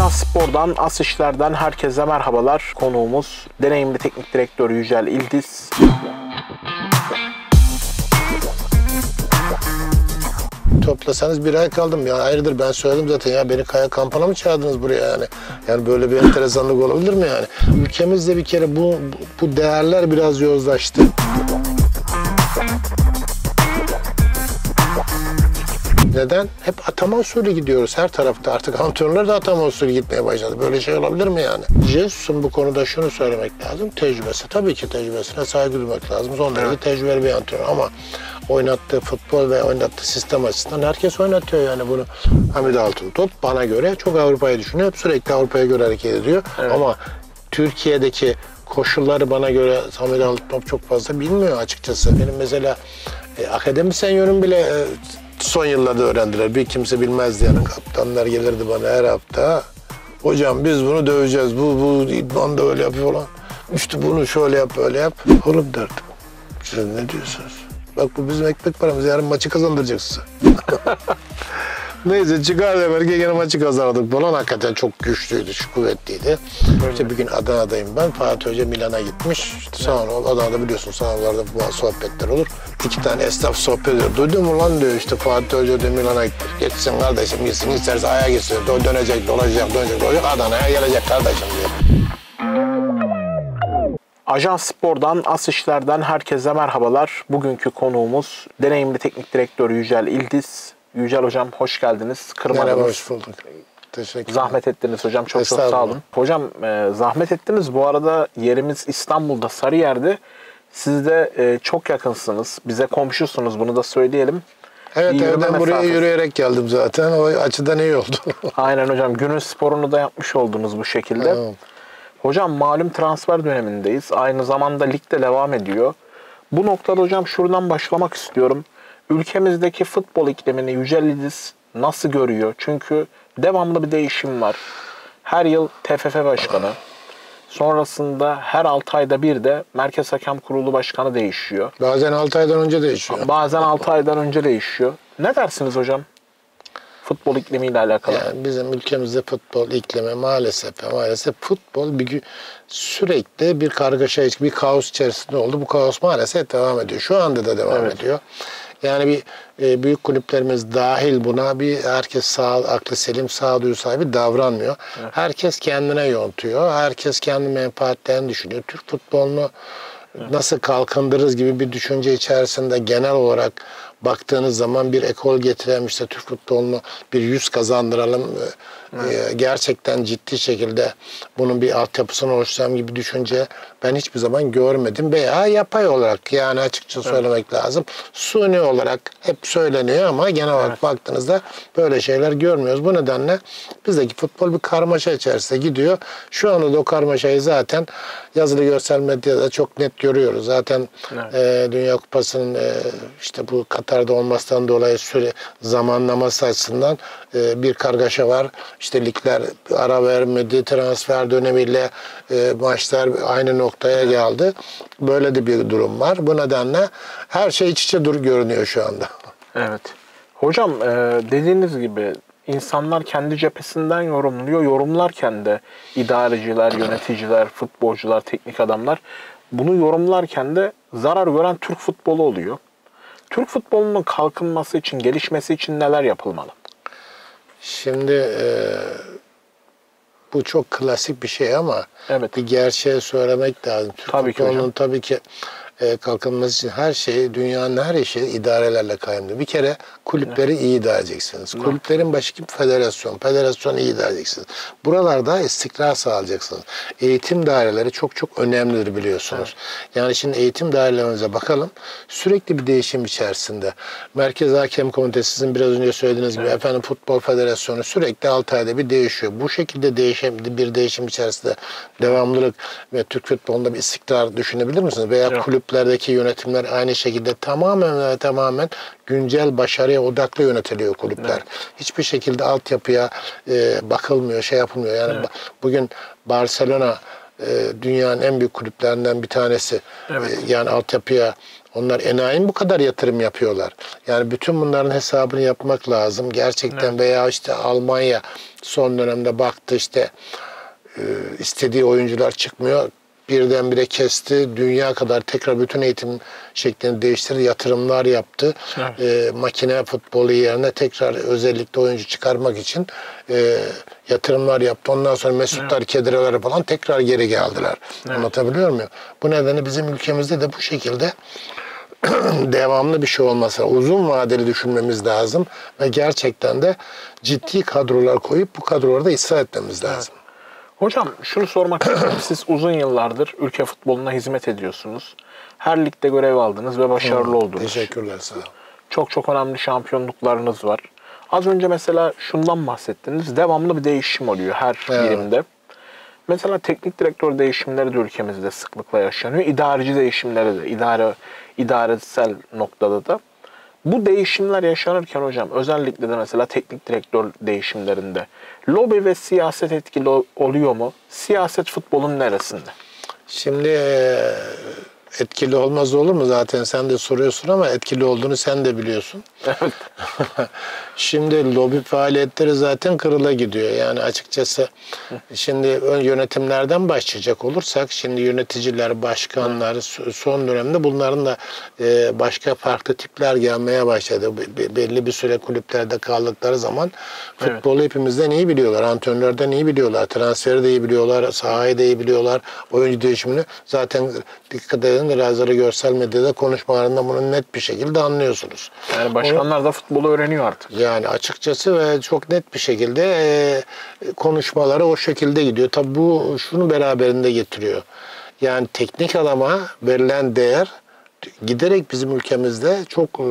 Ajans Spor'dan, As İşler'den herkese merhabalar. Konuğumuz deneyimli teknik direktör Yücel İldiz. Toplasanız bir ay kaldım ya. Hayırdır ben söyledim zaten ya beni kaya kampana mı çağırdınız buraya yani? Yani böyle bir enteresanlık olabilir mi yani? Ülkemizde bir kere bu, bu değerler biraz yozlaştı. Neden? Hep atama usulü gidiyoruz her tarafta. Artık antrenörler de atama usulü gitmeye başladı. Böyle şey olabilir mi yani? Jesus'un bu konuda şunu söylemek lazım. Tecrübesi. Tabii ki tecrübesine saygı duymak lazım. Son derece tecrübeli bir antrenör ama oynattığı futbol ve oynattığı sistem açısından herkes oynatıyor yani bunu. Hamid Altıntop bana göre çok Avrupa'yı düşünüyor. Hep sürekli Avrupa'ya göre hareket ediyor. Ama Türkiye'deki koşulları bana göre Hamid Altıntop çok fazla bilmiyor açıkçası. Benim mesela e, akademisyen yönüm bile e, son yıllarda öğrendiler. Bir kimse bilmezdi yani. Kaptanlar gelirdi bana her hafta. Hocam biz bunu döveceğiz. Bu, bu idman da öyle yapıyor falan. İşte bunu şöyle yap, böyle yap. Oğlum derdim. Siz ne diyorsunuz? Bak bu bizim ekmek paramız. Yarın maçı kazandıracak size. Neyse çıkar belki gene maçı kazandık falan. Hakikaten çok güçlüydü, çok kuvvetliydi. İşte bir gün Adana'dayım ben. Fatih Hoca Milan'a gitmiş. İşte sağ ol, Adana'da biliyorsun sahnelarda bu sohbetler olur. İki tane esnaf sohbet ediyor. Duydun mu lan diyor işte Fatih Hoca diyor Milan'a gitti. Gitsin kardeşim gitsin isterse aya gitsin. Dö- Dönecek, dolaşacak, dönecek, dolaşacak. Adana'ya gelecek kardeşim diyor. Ajans Spor'dan, As İşler'den herkese merhabalar. Bugünkü konuğumuz deneyimli teknik direktör Yücel İldiz. Yücel Hocam hoş geldiniz. Merhaba, Kırmadınız. hoş bulduk. Teşekkür Zahmet ettiniz hocam. Çok çok sağ olun. Hocam e, zahmet ettiniz. Bu arada yerimiz İstanbul'da Sarıyer'de. Siz de e, çok yakınsınız. Bize komşusunuz. Bunu da söyleyelim. Evet evden buraya mesafesi. yürüyerek geldim zaten. O açıdan iyi oldu. Aynen hocam. Günün sporunu da yapmış oldunuz bu şekilde. Tamam. Hocam malum transfer dönemindeyiz. Aynı zamanda lig de devam ediyor. Bu noktada hocam şuradan başlamak istiyorum. Ülkemizdeki futbol iklimini Yücel İdiz nasıl görüyor? Çünkü devamlı bir değişim var. Her yıl TFF başkanı. Sonrasında her 6 ayda bir de Merkez Hakem Kurulu başkanı değişiyor. Bazen 6 aydan önce değişiyor. Bazen 6 aydan önce değişiyor. Ne dersiniz hocam? Futbol iklimiyle alakalı. Yani bizim ülkemizde futbol iklimi maalesef maalesef futbol bir sürekli bir kargaşa, bir kaos içerisinde oldu. Bu kaos maalesef devam ediyor. Şu anda da devam Evet. ediyor. Yani bir e, büyük kulüplerimiz dahil buna bir herkes sağ, aklı selim, sağduyu sahibi davranmıyor. Herkes kendine yontuyor. Herkes kendi menfaatlerini düşünüyor. Türk futbolunu nasıl kalkındırırız gibi bir düşünce içerisinde genel olarak baktığınız zaman bir ekol getirelim işte Türk futbolunu bir yüz kazandıralım e, gerçekten ciddi şekilde bunun bir altyapısını oluşturalım gibi düşünce ben hiçbir zaman görmedim veya yapay olarak yani açıkça söylemek lazım suni olarak hep söyleniyor ama genel olarak baktığınızda böyle şeyler görmüyoruz. Bu nedenle bizdeki futbol bir karmaşa içerisinde gidiyor. Şu anda da o karmaşayı zaten yazılı görsel medyada çok net görüyoruz. Zaten Evet. e, Dünya Kupası'nın e, işte bu Katar'da olmasından dolayı süre zamanlaması açısından bir kargaşa var. İşte ligler ara vermedi, transfer dönemiyle e, maçlar aynı noktaya geldi. Böyle de bir durum var. Bu nedenle her şey iç içe dur görünüyor şu anda. Evet. Hocam e, dediğiniz gibi insanlar kendi cephesinden yorumluyor. Yorumlarken de idareciler, yöneticiler, futbolcular, teknik adamlar bunu yorumlarken de zarar gören Türk futbolu oluyor. Türk futbolunun kalkınması için, gelişmesi için neler yapılmalı? Şimdi e, bu çok klasik bir şey ama Evet. bir gerçeği söylemek lazım. Türk Tabii ki futbolunun tabii ki e, kalkınması için her şey, dünyanın her işi idarelerle kayımlı. Bir kere kulüpleri iyi idare edeceksiniz. Kulüplerin başı kim? Federasyon. Federasyonu iyi idare edeceksiniz. Buralarda istikrar sağlayacaksınız. Eğitim daireleri çok çok önemlidir biliyorsunuz. Yani şimdi eğitim dairelerimize bakalım. Sürekli bir değişim içerisinde. Merkez Hakem Komitesi sizin biraz önce söylediğiniz gibi efendim Futbol Federasyonu sürekli 6 ayda bir değişiyor. Bu şekilde değişim, bir değişim içerisinde devamlılık ve Türk futbolunda bir istikrar düşünebilir misiniz? Veya Yok. Kulüplerdeki yönetimler aynı şekilde tamamen ve tamamen güncel başarıya odaklı yönetiliyor kulüpler. Hiçbir şekilde altyapıya e, bakılmıyor, şey yapılmıyor. Yani ba- bugün Barcelona e, dünyanın en büyük kulüplerinden bir tanesi. Evet. E, yani altyapıya Onlar enayi bu kadar yatırım yapıyorlar? Yani bütün bunların hesabını yapmak lazım. Gerçekten veya işte Almanya son dönemde baktı işte e, istediği oyuncular çıkmıyor. Birdenbire kesti. Dünya kadar tekrar bütün eğitim şeklini değiştirdi. Yatırımlar yaptı. Evet. E, makine futbolu yerine tekrar özellikle oyuncu çıkarmak için e, yatırımlar yaptı. Ondan sonra Mesutlar, Kedireler falan tekrar geri geldiler. Anlatabiliyor muyum? Bu nedenle bizim ülkemizde de bu şekilde devamlı bir şey olmasa uzun vadeli düşünmemiz lazım ve gerçekten de ciddi kadrolar koyup bu kadrolarda ısrar etmemiz lazım. Hocam şunu sormak istiyorum. Siz uzun yıllardır ülke futboluna hizmet ediyorsunuz. Her ligde görev aldınız ve başarılı oldunuz. Teşekkürler sağ ol. Çok çok önemli şampiyonluklarınız var. Az önce mesela şundan bahsettiniz. Devamlı bir değişim oluyor her Evet. birimde. Mesela teknik direktör değişimleri de ülkemizde sıklıkla yaşanıyor. İdareci değişimleri de, idare idaresel noktada da. Bu değişimler yaşanırken hocam özellikle de mesela teknik direktör değişimlerinde lobi ve siyaset etkili oluyor mu? Siyaset futbolun neresinde? Şimdi e, etkili olmaz olur mu zaten sen de soruyorsun ama etkili olduğunu sen de biliyorsun. Evet. Şimdi lobi faaliyetleri zaten kırıla gidiyor. Yani açıkçası şimdi ön yönetimlerden başlayacak olursak şimdi yöneticiler, başkanlar so- son dönemde bunların da e, başka farklı tipler gelmeye başladı. Be- be- Belli bir süre kulüplerde kaldıkları zaman Evet. futbolu hepimizden iyi biliyorlar. Antrenörden iyi biliyorlar. Transferi de iyi biliyorlar. Sahayı da iyi biliyorlar. Oyuncu değişimini zaten dikkat edin Razar'ı görsel medyada konuşmalarında bunu net bir şekilde anlıyorsunuz. Yani başkanlar da futbolu öğreniyor artık. Yani açıkçası ve çok net bir şekilde e, konuşmaları o şekilde gidiyor. Tabi bu şunu beraberinde getiriyor. Yani teknik adama verilen değer giderek bizim ülkemizde çok e,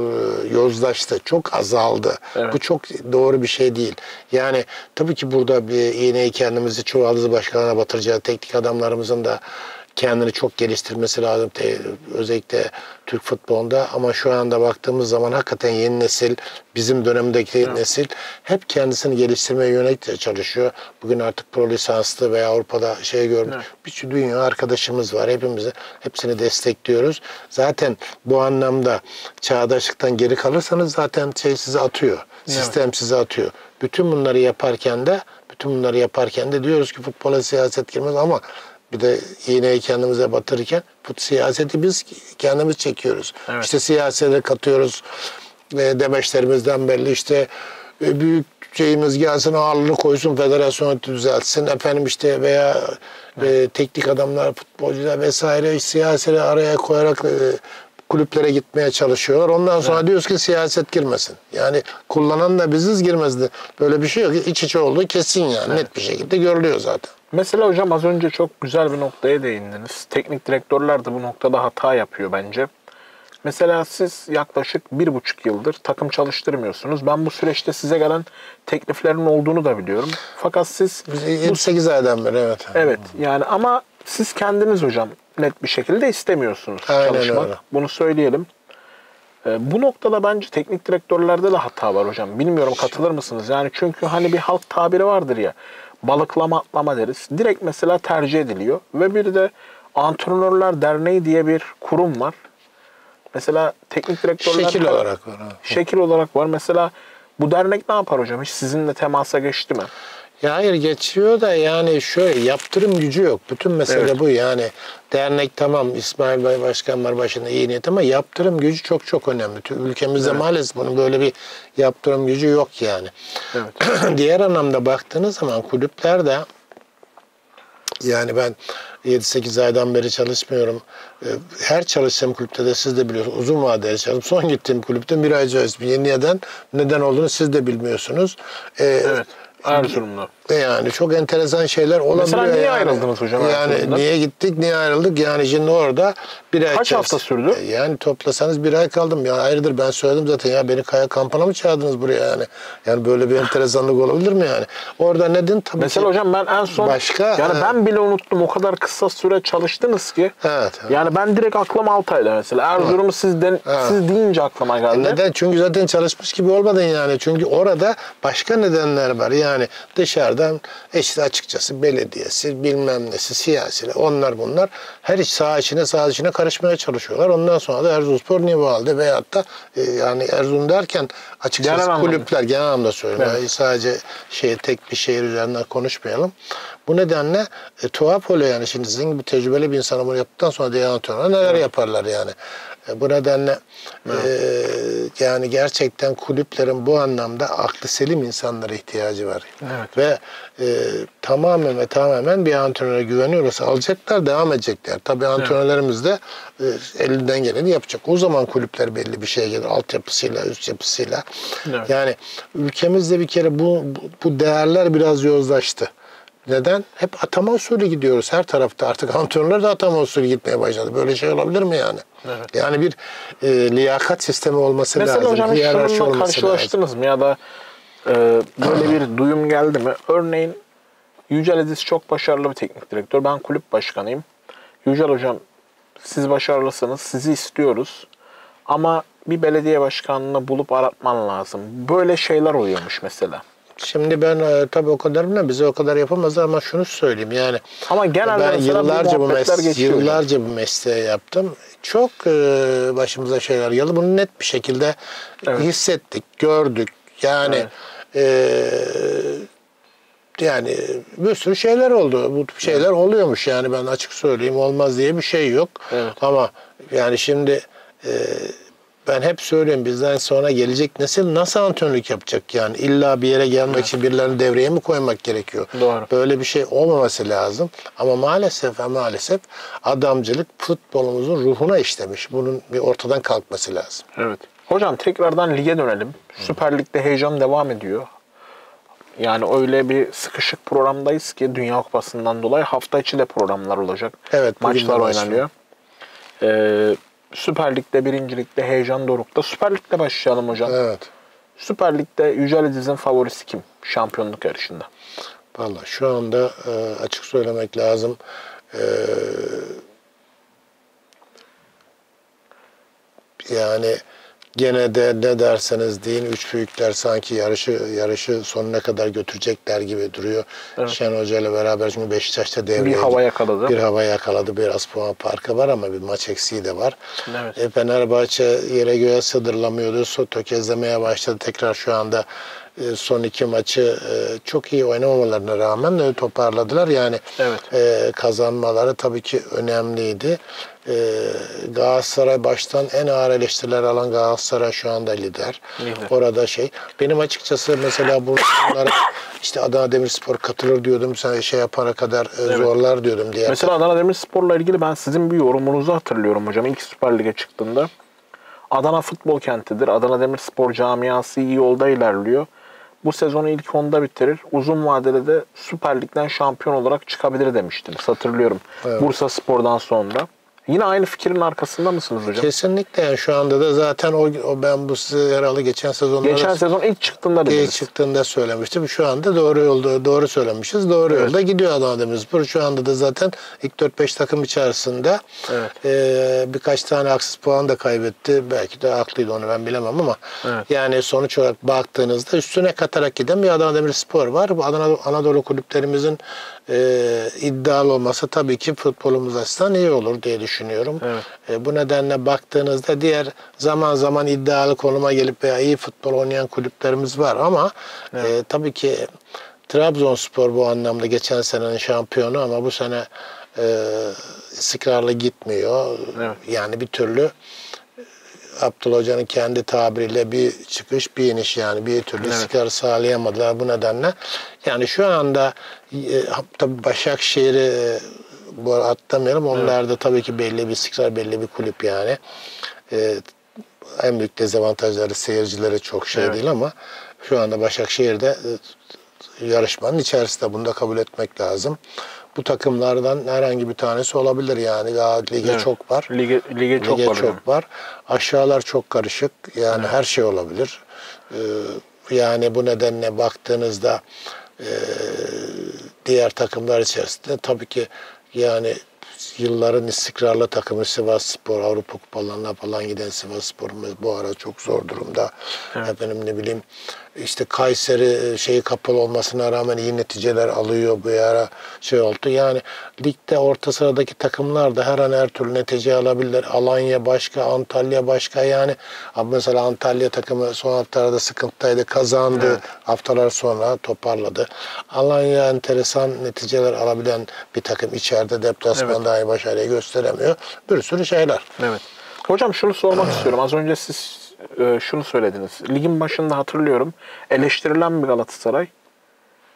yozlaştı, çok azaldı. Evet. Bu çok doğru bir şey değil. Yani tabii ki burada bir iğneyi kendimizi çuvaldızı başkalarına batıracağı teknik adamlarımızın da kendini çok geliştirmesi lazım. Te- Özellikle Türk futbolunda ama şu anda baktığımız zaman hakikaten yeni nesil, bizim dönemdeki nesil hep kendisini geliştirmeye yönelik çalışıyor. Bugün artık pro lisanslı veya Avrupa'da şey görmüş. Evet. Bir sürü dünya arkadaşımız var. Hepimizi hepsini destekliyoruz. Zaten bu anlamda çağdaşlıktan geri kalırsanız zaten şey sizi atıyor. Sistem sizi atıyor. Bütün bunları yaparken de bütün bunları yaparken de diyoruz ki futbola siyaset girmez ama bir de iğneyi kendimize batırırken bu siyaseti biz kendimiz çekiyoruz. Evet. İşte siyasete katıyoruz. E, demeçlerimizden belli işte e, büyük şeyimiz gelsin ağırlığını koysun federasyonu düzeltsin efendim işte veya e, teknik adamlar futbolcular vesaire siyaseti araya koyarak e, kulüplere gitmeye çalışıyorlar. Ondan sonra diyoruz ki siyaset girmesin. Yani kullanan da biziz girmesin. Böyle bir şey yok. İç içe olduğu kesin yani. Net bir şekilde görülüyor zaten. Mesela hocam az önce çok güzel bir noktaya değindiniz. Teknik direktörler de bu noktada hata yapıyor bence. Mesela siz yaklaşık bir buçuk yıldır takım çalıştırmıyorsunuz. Ben bu süreçte size gelen tekliflerin olduğunu da biliyorum. Fakat siz Biz 7-8 aydan beri evet. evet yani ama siz kendiniz hocam net bir şekilde istemiyorsunuz Aynen çalışmak. öyle. Bunu söyleyelim. Ee, bu noktada bence teknik direktörlerde de hata var hocam. Bilmiyorum katılır mısınız? Yani çünkü hani bir halk tabiri vardır ya. Balıklama atlama deriz. Direkt mesela tercih ediliyor. Ve bir de Antrenörler Derneği diye bir kurum var. Mesela teknik direktörler... Şekil olarak var. ha. Şekil olarak var. Mesela bu dernek ne yapar hocam? Hiç sizinle temasa geçti mi? Ya hayır geçiyor da yani şöyle yaptırım gücü yok. Bütün mesele Evet. bu yani. Dernek tamam İsmail Bey Başkan var başında iyi niyet ama yaptırım gücü çok çok önemli. Ülkemizde maalesef bunun böyle bir yaptırım gücü yok yani. Evet. Diğer anlamda baktığınız zaman kulüplerde yani ben 7-8 aydan beri çalışmıyorum. Ee, Her çalıştığım kulüpte de siz de biliyorsunuz. Uzun vadeli çalıştım. Son gittiğim kulüpte bir ay çalıştım. Neden? Neden olduğunu siz de bilmiyorsunuz. Ee, Evet. Erzurumlu. Yani çok enteresan şeyler olabiliyor. Mesela niye yani. ayrıldınız hocam Yani niye gittik, niye ayrıldık? Yani şimdi orada bir ay Kaç içeris- hafta sürdü? E, Yani toplasanız bir ay kaldım. Yani hayırdır ben söyledim zaten ya beni kaya kampına mı çağırdınız buraya yani? Yani böyle bir enteresanlık olabilir mi yani? Orada neden tabii Mesela ki... hocam ben en son Başka, yani ha. ben bile unuttum o kadar kısa süre çalıştınız ki. Evet. evet. Yani ben direkt aklıma Altay'da mesela. Erzurum'u siz, den- Evet. siz deyince aklıma geldi. Neden? Çünkü zaten çalışmış gibi olmadın yani. Çünkü orada başka nedenler var. Yani dışarıda E işte açıkçası belediyesi, bilmem nesi, siyasiler, onlar bunlar her iş saha içine saha içine karışmaya çalışıyorlar. Ondan sonra da Erzurumspor niye bu halde veyahut da e, yani Erzurum derken açıkçası Genel anlamda. kulüpler genel anlamda söylüyorum. Evet. Yani sadece şey tek bir şehir üzerinden konuşmayalım. Bu nedenle e, tuhaf oluyor yani şimdi sizin gibi tecrübeli bir insana bunu yaptıktan sonra diğer antrenörler neler yaparlar yani. E, bu nedenle e, yani gerçekten kulüplerin bu anlamda aklı selim insanlara ihtiyacı var. Evet. Ve e, tamamen ve tamamen bir antrenöre güveniyorsa alacaklar, devam edecekler. Tabii antrenörlerimiz de e, elinden geleni yapacak. O zaman kulüpler belli bir şeye gelir. Altyapısıyla, üst yapısıyla. Evet. Yani ülkemizde bir kere bu, bu değerler biraz yozlaştı. Neden? Hep atama usulü gidiyoruz her tarafta. Artık antrenörler de atama usulü gitmeye başladı. Böyle şey olabilir mi yani? Evet. Yani bir e, liyakat sistemi olması Mesela lazım. hocam hiç hiyerarşi şununla olması lazım. karşılaştınız mı ya da e, böyle bir duyum geldi mi? Örneğin Yücel Ediz çok başarılı bir teknik direktör. Ben kulüp başkanıyım. Yücel hocam siz başarılısınız, sizi istiyoruz. Ama bir belediye başkanını bulup aratman lazım. Böyle şeyler oluyormuş mesela. Şimdi ben e, tabii o kadar bilmem, bize o kadar yapamazlar ama şunu söyleyeyim yani. Ama genelde ben yıllarca bu mes- yıllarca bu mesleği yaptım. Çok e, başımıza şeyler geldi. Bunu net bir şekilde Evet. hissettik, gördük. Yani e, yani bir sürü şeyler oldu. Bu tip şeyler oluyormuş yani ben açık söyleyeyim olmaz diye bir şey yok. Evet. Ama yani şimdi e, ben hep söylüyorum bizden sonra gelecek nesil nasıl antrenörlük yapacak yani illa bir yere gelmek için birilerini devreye mi koymak gerekiyor? Doğru. Böyle bir şey olmaması lazım. Ama maalesef ve maalesef adamcılık futbolumuzun ruhuna işlemiş. Bunun bir ortadan kalkması lazım. Evet. Hocam tekrardan lige dönelim. Süper Lig'de heyecan devam ediyor. Yani öyle bir sıkışık programdayız ki Dünya Kupası'ndan dolayı hafta içi de programlar olacak. Evet, Maçlar oynanıyor. Ee, Süper Lig'de, Birinci Lig'de heyecan dorukta. Süper Lig'de başlayalım hocam. Evet. Süper Lig'de Yücel Ediz'in favorisi kim? Şampiyonluk yarışında. Vallahi şu anda e, açık söylemek lazım. E, yani gene de ne derseniz deyin üç büyükler sanki yarışı yarışı sonuna kadar götürecekler gibi duruyor. Evet. Şen Hoca ile beraber çünkü Beşiktaş'ta devreye Bir hava yakaladı. Bir hava yakaladı. Biraz puan farkı var ama bir maç eksiği de var. Evet. E, Fenerbahçe yere göğe sığdırılamıyordu. So, tökezlemeye başladı. Tekrar şu anda e, son iki maçı e, çok iyi oynamamalarına rağmen de toparladılar. Yani Evet. e, kazanmaları tabii ki önemliydi. E, Galatasaray baştan en ağır eleştiriler alan Galatasaray şu anda lider. Lider. Orada şey. Benim açıkçası mesela bunlar işte Adana Demirspor katılır diyordum. Sen şey yapana kadar e, zorlar diyordum diye. Mesela Adana Demirspor'la ilgili ben sizin bir yorumunuzu hatırlıyorum hocam. İlk Süper Lig'e çıktığında. Adana futbol kentidir. Adana Demirspor camiası iyi yolda ilerliyor. Bu sezonu ilk onda bitirir. Uzun vadede de Süper Lig'den şampiyon olarak çıkabilir demiştiniz. Hatırlıyorum. Evet. Bursa Spor'dan sonra. Yine aynı fikrin arkasında mısınız hocam? Kesinlikle yani şu anda da zaten o, o ben bu size herhalde geçen sezonlarda Geçen sezon ilk çıktığında ilk dediniz. çıktığında söylemiştim. Şu anda doğru yolda doğru söylemişiz. Doğru Evet. yolda gidiyor Adana Demirspor. Şu anda da zaten ilk 4-5 takım içerisinde Evet. e, birkaç tane haksız puan da kaybetti. Belki de haklıydı onu ben bilemem ama Evet. yani sonuç olarak baktığınızda üstüne katarak giden bir Adana Demirspor var. Bu Adana Anadolu kulüplerimizin e, iddialı olması tabii ki futbolumuz açısından iyi olur diye düşünüyorum. Evet. E, bu nedenle baktığınızda diğer zaman zaman iddialı konuma gelip veya iyi futbol oynayan kulüplerimiz var ama e, tabii ki Trabzonspor bu anlamda geçen senenin şampiyonu ama bu sene e, istikrarlı gitmiyor. Evet. Yani bir türlü Abdullah Hoca'nın kendi tabiriyle bir çıkış bir iniş yani bir türlü Evet. istikrar sağlayamadılar bu nedenle. Yani şu anda e, tabii Başakşehir'i e, bu atlamayalım. Onlar da tabii ki belli bir istikrar, belli bir kulüp yani. E, en büyük dezavantajları seyircileri çok şey Evet. değil ama şu anda Başakşehir'de e, yarışmanın içerisinde bunu da kabul etmek lazım. Bu takımlardan herhangi bir tanesi olabilir yani. Daha lige Evet. çok var. Lige, lige çok Lige var. çok hocam. var. Aşağılar çok karışık. Yani her şey olabilir. Ee, yani bu nedenle baktığınızda e, diğer takımlar içerisinde tabii ki yani yılların istikrarlı takımı Sivas Spor, Avrupa kupalarına falan giden Sivas Spor'umuz bu ara çok zor durumda. Efendim ne bileyim işte Kayseri e, şeyi kapalı olmasına rağmen iyi neticeler alıyor bu ara şey oldu. Yani ligde orta sıradaki takımlar da her an her türlü netice alabilirler. Alanya başka, Antalya başka yani. Abi mesela Antalya takımı son haftalarda sıkıntıdaydı, kazandı. Haftalar sonra toparladı. Alanya enteresan neticeler alabilen bir takım içeride deplasmanda aynı başarıyı gösteremiyor. Bir sürü şeyler. Evet. Hocam şunu sormak istiyorum. Az önce siz e, şunu söylediniz. Ligin başında hatırlıyorum. Eleştirilen bir Galatasaray.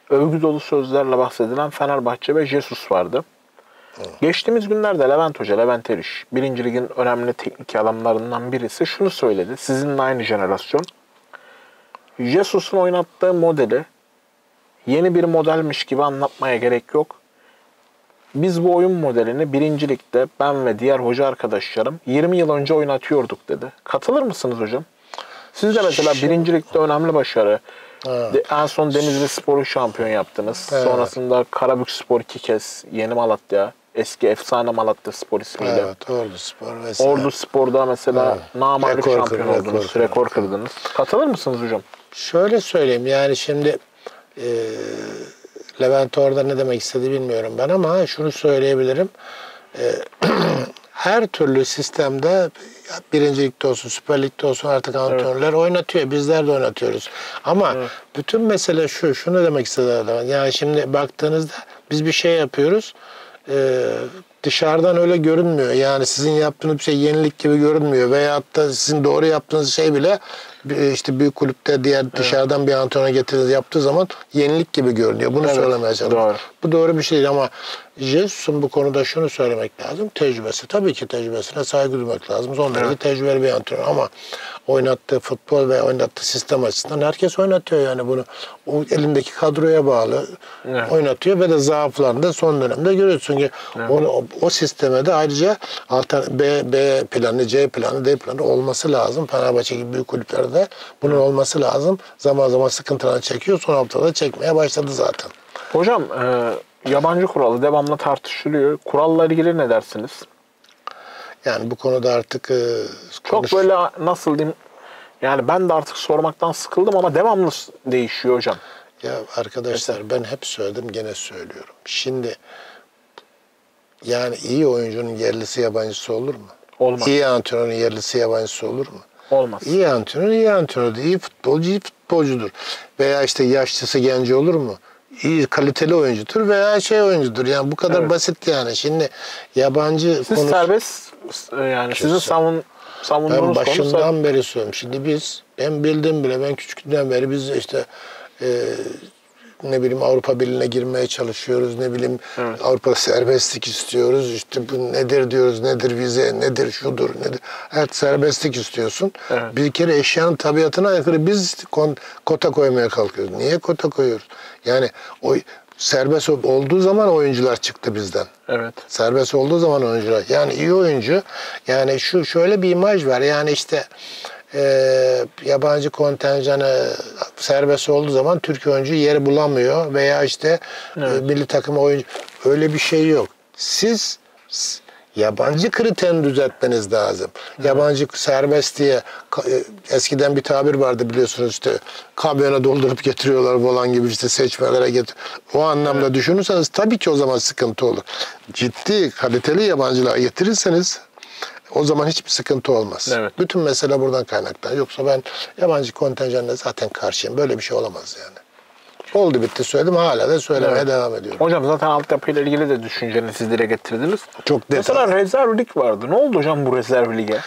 Övgü dolu sözlerle bahsedilen Fenerbahçe ve Jesus vardı. Geçtiğimiz günlerde Levent Hoca, Levent Eriş, birinci ligin önemli teknik adamlarından birisi şunu söyledi. Sizinle aynı jenerasyon. Jesus'un oynattığı modeli yeni bir modelmiş gibi anlatmaya gerek yok. Biz bu oyun modelini birincilikte ben ve diğer hoca arkadaşlarım 20 yıl önce oynatıyorduk dedi. Katılır mısınız hocam? Siz de mesela birincilikte önemli başarı. De- En son Denizli Spor'u şampiyon yaptınız. Evet. Sonrasında Karabük Spor iki kez, Yeni Malatya, eski efsane Malatya Spor ismiyle. Evet, Ordu Spor vesaire. Ordu Spor'da mesela namalip Rekor şampiyon kır- oldunuz, rekor rekor, kır- kırdınız. Katılır mısınız hocam? Şöyle söyleyeyim yani şimdi e, Levent orada ne demek istedi bilmiyorum ben ama şunu söyleyebilirim. E, her türlü sistemde birincilikte olsun, Süper Lig'de olsun artık antrenörler oynatıyor. Bizler de oynatıyoruz. Ama bütün mesele şu, şunu demek istedi adam. Yani şimdi baktığınızda biz bir şey yapıyoruz. e, dışarıdan öyle görünmüyor. Yani sizin yaptığınız bir şey yenilik gibi görünmüyor. Veyahut da sizin doğru yaptığınız şey bile işte büyük kulüpte diğer dışarıdan bir antrenör getirdiğiniz yaptığı zaman yenilik gibi görünüyor. Bunu Evet, söylemeye çalışıyorum. doğru. Bu doğru bir şey değil ama Jesus'un bu konuda şunu söylemek lazım. Tecrübesi. Tabii ki tecrübesine saygı duymak lazım. Son derece tecrübeli bir antrenör ama oynattığı futbol ve oynattığı sistem açısından herkes oynatıyor yani bunu. O elindeki kadroya bağlı Evet. oynatıyor ve de zaaflarını da son dönemde görüyoruz. Çünkü onu, o, o sisteme de ayrıca altern- B, B planı, C planı, D planı olması lazım. Fenerbahçe gibi büyük kulüplerde bunun olması lazım. Zaman zaman sıkıntılarını çekiyor. Son haftada çekmeye başladı zaten. Hocam e, yabancı kuralı devamlı tartışılıyor. Kuralla ilgili ne dersiniz? Yani bu konuda artık e, Çok konuş- böyle nasıl diyeyim yani ben de artık sormaktan sıkıldım ama devamlı değişiyor hocam. Ya arkadaşlar ben hep söyledim gene söylüyorum. Şimdi yani iyi oyuncunun yerlisi yabancısı olur mu? Olmaz. İyi antrenörün yerlisi yabancısı olur mu? Olmaz. İyi antrenör iyi antrenördür. İyi futbolcu iyi futbolcudur. Veya işte yaşlısı genci olur mu? İyi kaliteli oyuncudur veya şey oyuncudur. Yani bu kadar Evet. basit yani. Şimdi yabancı Siz konusu... serbest e, yani sizin Kesin. savun Ben savunduğunuz konu ser- başından beri söylüyorum. Şimdi biz, ben bildim bile, ben küçüklükten beri biz işte e, ne bileyim Avrupa Birliği'ne girmeye çalışıyoruz. Ne bileyim Avrupa serbestlik istiyoruz. İşte bu nedir diyoruz, nedir vize, nedir şudur, nedir. Evet serbestlik istiyorsun. Evet. Bir kere eşyanın tabiatına aykırı biz kon- kota koymaya kalkıyoruz. Niye kota koyuyoruz? Yani o serbest olduğu zaman oyuncular çıktı bizden. Evet. Serbest olduğu zaman oyuncular. Yani iyi oyuncu. Yani şu şöyle bir imaj var. Yani işte e, yabancı kontenjanı serbest olduğu zaman Türk oyuncu yeri bulamıyor veya işte e, milli takım oyuncu öyle bir şey yok. Siz yabancı kriterini düzeltmeniz lazım. Yabancı serbest diye e, eskiden bir tabir vardı biliyorsunuz işte kamyona doldurup getiriyorlar falan gibi işte seçmelere getir. O anlamda düşünürseniz tabii ki o zaman sıkıntı olur. Ciddi kaliteli yabancılar getirirseniz o zaman hiçbir sıkıntı olmaz. Evet. Bütün mesele buradan kaynaklanıyor. Yoksa ben yabancı kontenjanına zaten karşıyım. Böyle bir şey olamaz yani. Oldu bitti söyledim hala da söylemeye Evet. devam ediyorum. Hocam zaten altyapıyla ilgili de düşüncenizi dile getirdiniz. Çok detay. Mesela rezerv lig vardı. Ne oldu hocam bu rezerv lige?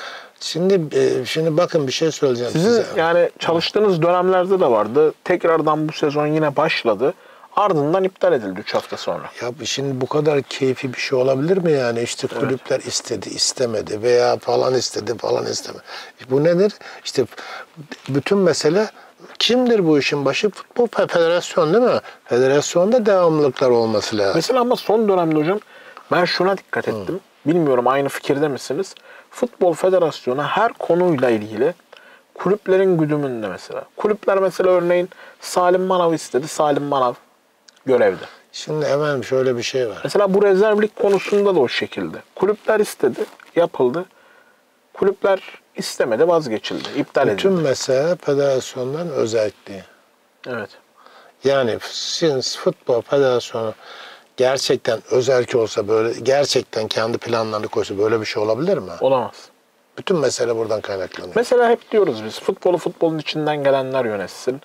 Şimdi e, şimdi bakın bir şey söyleyeceğim Sizin size. yani çalıştığınız dönemlerde de vardı. Tekrardan bu sezon yine başladı. Ardından iptal edildi 3 hafta sonra. Ya şimdi bu kadar keyfi bir şey olabilir mi yani? İşte kulüpler istedi, istemedi veya falan istedi, falan istemedi. Bu nedir? İşte bütün mesele kimdir bu işin başı? Futbol fe- federasyon değil mi? Federasyonda devamlılıklar olması lazım. Mesela ama son dönemde hocam ben şuna dikkat ettim. Bilmiyorum aynı fikirde misiniz? Futbol Federasyonu her konuyla ilgili kulüplerin güdümünde mesela. Kulüpler mesela örneğin Salim Manav istedi. Salim Manav görevde. Şimdi efendim şöyle bir şey var. Mesela bu rezervlik konusunda da o şekilde. Kulüpler istedi, yapıldı. Kulüpler istemedi, vazgeçildi, iptal Bütün edildi. mesele federasyonların özelliği. Evet. Yani şimdi futbol federasyonu gerçekten özelki olsa böyle gerçekten kendi planlarını koysa böyle bir şey olabilir mi? Olamaz. Bütün mesele buradan kaynaklanıyor. Mesela hep diyoruz biz futbolu futbolun içinden gelenler yönetsin.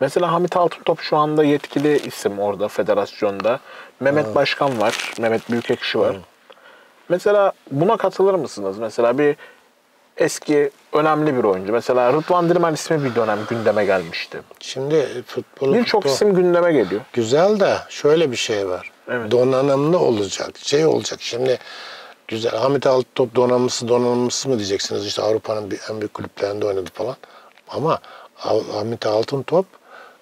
Mesela Hamit Altıntop şu anda yetkili isim orada federasyonda. Mehmet Başkan var, Mehmet Büyükekşi var. Mesela buna katılır mısınız? Mesela bir eski önemli bir oyuncu. Mesela Rıdvan Dilmen ismi bir dönem gündeme gelmişti. Şimdi futbolu Birçok futbol- isim gündeme geliyor. Güzel de şöyle bir şey var. Evet. Donanımlı olacak. Şey olacak. Şimdi güzel. Hamit Altıntop donanımlısı donanımlısı mı diyeceksiniz? İşte Avrupa'nın en büyük kulüplerinde oynadı falan. Ama Hamit Altıntop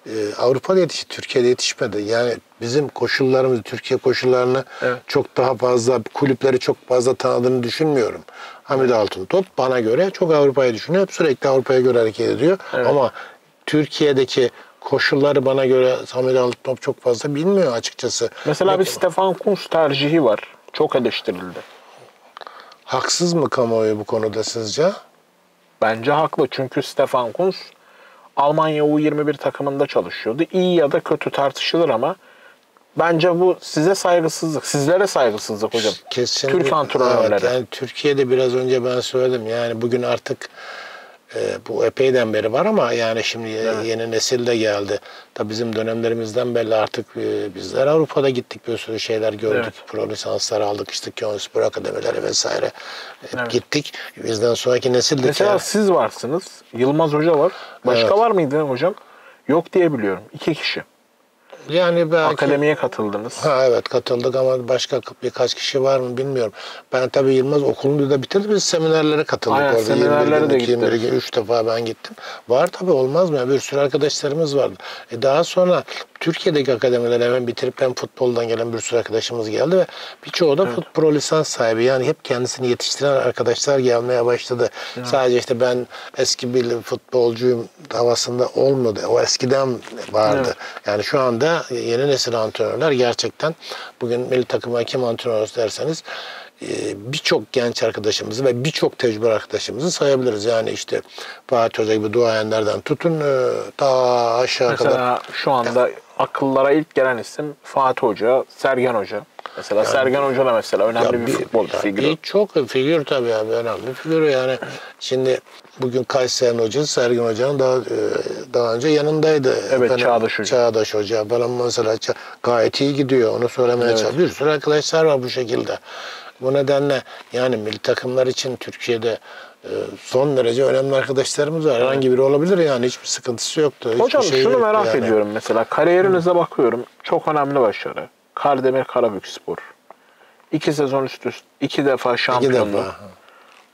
e, Avrupa'da yetişti. Türkiye'de yetişmedi. Yani bizim koşullarımız, Türkiye koşullarını Evet. çok daha fazla, kulüpleri çok fazla tanıdığını düşünmüyorum. Hamit Altıntop bana göre çok Avrupa'yı düşünüyor. Hep sürekli Avrupa'ya göre hareket ediyor. Evet. Ama Türkiye'deki koşulları bana göre Hamid Altıntop çok fazla bilmiyor açıkçası. Mesela bir Stefan Kunz tercihi var. Çok eleştirildi. Haksız mı kamuoyu bu konuda sizce? Bence haklı çünkü Stefan Kunz Almanya U21 takımında çalışıyordu. İyi ya da kötü tartışılır ama bence bu size saygısızlık, sizlere saygısızlık hocam. Kesinlikle. Türk antrenörleri. Evet, yani Türkiye'de biraz önce ben söyledim. Yani bugün artık e, bu epeyden beri var ama yani şimdi yeni nesil de geldi. Tabii bizim dönemlerimizden belli artık e, bizler Avrupa'da gittik bir sürü şeyler gördük. Evet. Pro lisanslar aldık işte Köln Spor Akademileri vesaire. Hep Evet. gittik. Bizden sonraki nesil de Mesela siz varsınız, Yılmaz Hoca var. Başka Evet. var mıydı hocam? Yok diye biliyorum. İki kişi. Yani belki Akademiye katıldınız. Ha evet katıldık ama başka birkaç kişi var mı bilmiyorum. Ben tabii Yılmaz okulunu da bitirdi. Biz seminerlere katıldık. Aynen, orada. seminerlere 21 de günlük, 21 gün, 3 defa ben gittim. Var tabii olmaz mı? Bir sürü arkadaşlarımız vardı. E daha sonra Türkiye'deki akademileri hemen bitirip hem futboldan gelen bir sürü arkadaşımız geldi ve birçoğu da fut- pro lisans sahibi. Yani hep kendisini yetiştiren arkadaşlar gelmeye başladı. Sadece işte ben eski bir futbolcuyum havasında olmadı. O eskiden vardı. Evet. Yani şu anda yeni nesil antrenörler gerçekten bugün milli takıma kim antrenör derseniz e, birçok genç arkadaşımızı ve birçok tecrübe arkadaşımızı sayabiliriz. Yani işte Fatih Hoca gibi duayenlerden tutun e, ta aşağı kadar. Mesela şu anda akıllara ilk gelen isim Fatih Hoca, Sergen Hoca. Mesela Sergen Hoca da mesela önemli bir, futbol ya figürü. Bir çok figür tabii abi önemli figür yani. Şimdi bugün Kayseri'nin hocası Sergen Hoca'nın daha e, daha önce yanındaydı. Evet, Çağdaş Hoca. Çağdaş Hoca falan mesela gayet iyi gidiyor onu söylemeye Evet. çalışıyorum. Bir sürü arkadaşlar var bu şekilde. Bu nedenle yani milli takımlar için Türkiye'de e, son derece önemli arkadaşlarımız var. Herhangi biri olabilir yani hiçbir sıkıntısı yoktu. hiçbir Hocam şey şunu merak yani. ediyorum mesela kariyerinize bakıyorum. Çok önemli başarı. Kardemir Karabükspor. İki sezon üst üste, iki defa İki şampiyonluk. defa.